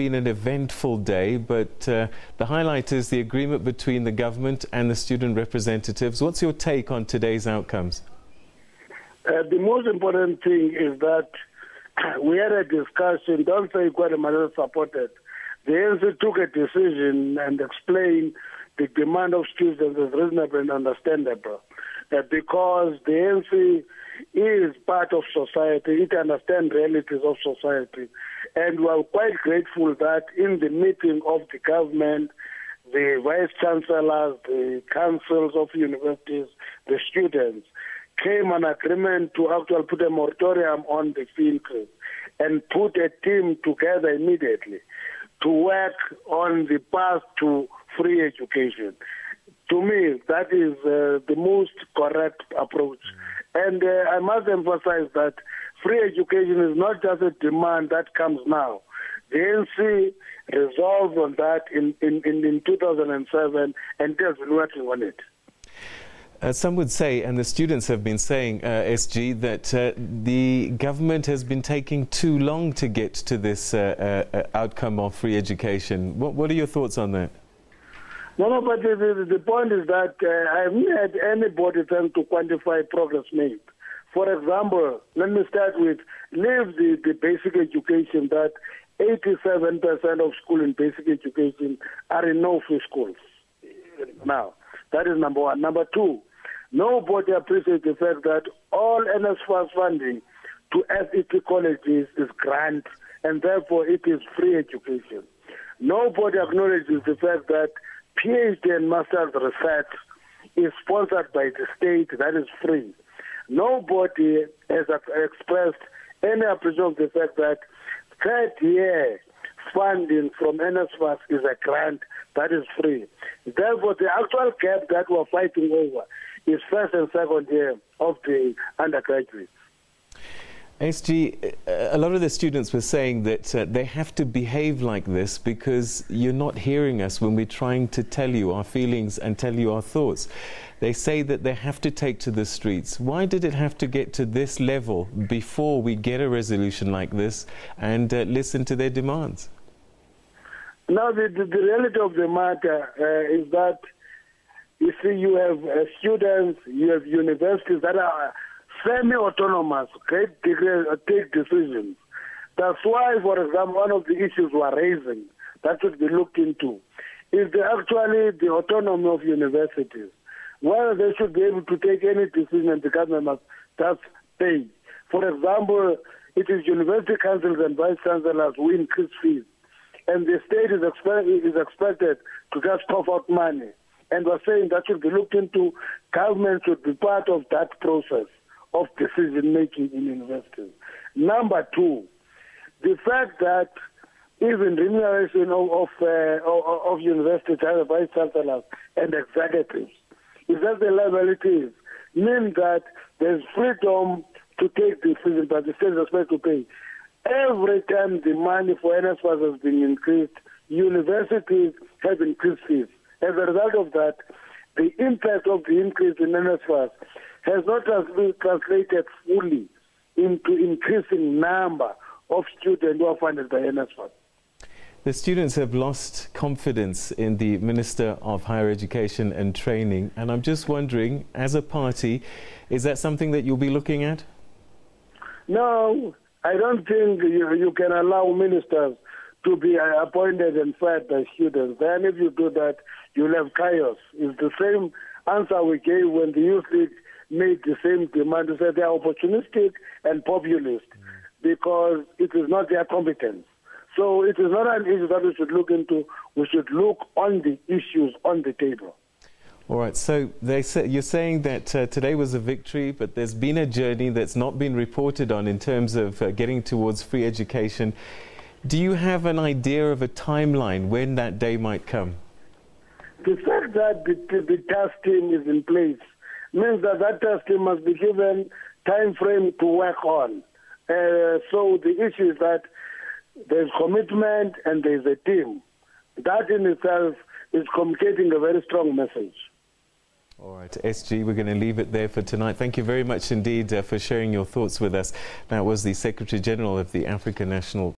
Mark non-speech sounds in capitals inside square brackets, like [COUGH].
been an eventful day, but uh, the highlight is the agreement between the government and the student representatives. What's your take on today's outcomes? Uh, the most important thing is that [CLEARS THROAT] we had a discussion. Don't say Guatemala supported. The ANC took a decision and explained the demand of students is reasonable and understandable. Because the ANC is part of society, it understands realities of society. And we are quite grateful that in the meeting of the government, the vice chancellors, the councils of universities, the students, came an agreement to actually put a moratorium on the fee increase and put a team together immediately to work on the path to free education. To me, that is uh, the most correct approach. And uh, I must emphasize that free education is not just a demand that comes now. The ANC resolved on that in, in, in, in 2007 and has been working on it. Uh, some would say, and the students have been saying, uh, SG, that uh, the government has been taking too long to get to this uh, outcome of free education. What, what, are your thoughts on that? No, no, but the, the, the point is that uh, I haven't had anybody trying to quantify progress made. For example, let me start with leave the, the basic education that 87% of schools in basic education are in no-fee schools. Now, that is number one. Number two, Nobody appreciates the fact that all NSFAS funding to FET colleges is grant, and therefore it is free education. Nobody acknowledges the fact that PhD and master's research is sponsored by the state, that is free. Nobody has expressed any appreciation of the fact that third year funding from NSFAS is a grant that is free. Therefore, the actual gap that we're fighting over is first and second year of the undergraduate. SG, a lot of the students were saying that uh, they have to behave like this because you're not hearing us when we're trying to tell you our feelings and tell you our thoughts. They say that they have to take to the streets. Why did it have to get to this level before we get a resolution like this and uh, listen to their demands? Now, the, the, reality of the matter uh, is that you see, you have uh, students, you have universities that are semi-autonomous, great degree, uh, take decisions. That's why, for example, one of the issues we're raising that should be looked into is the, actually the autonomy of universities. Whether they should be able to take any decision the government must just pay. For example, it is university councils and vice chancellors who increase fees, and the state is, expect, is expected to just cough out money and we're saying that should be looked into. Government should be part of that process of decision making in universities. Number two, the fact that even remuneration of of, uh, of, universities, vice chancellors and executives, is that the level it is, means that there's freedom to take decisions, but the state is expected to pay. Every time the money for NSFAS has been increased, universities have increased fees. As a result of that, the impact of the increase in NSFAS has not been translated fully into increasing number of students who are funded by NSFAS. The students have lost confidence in the Minister of Higher Education and Training, and I'm just wondering, as a party, is that something that you'll be looking at? No, I don't think you, you can allow ministers to be appointed and fired by students. Then if you do that, you'll have chaos. It's the same answer we gave when the Youth League made the same demand. They said they are opportunistic and populist because it is not their competence. So it is not an issue that we should look into. We should look on the issues on the table. All right. So they say, you're saying that uh, today was a victory, but there's been a journey that's not been reported on in terms of uh, getting towards free education. Do you have an idea of a timeline when that day might come? The fact that the, the, the task team is in place means that that task team must be given time frame to work on. Uh, so the issue is that there's commitment and there's a team. That in itself is communicating a very strong message. All right, SG, we're going to leave it there for tonight. Thank you very much indeed uh, for sharing your thoughts with us. That was the Secretary General of the African National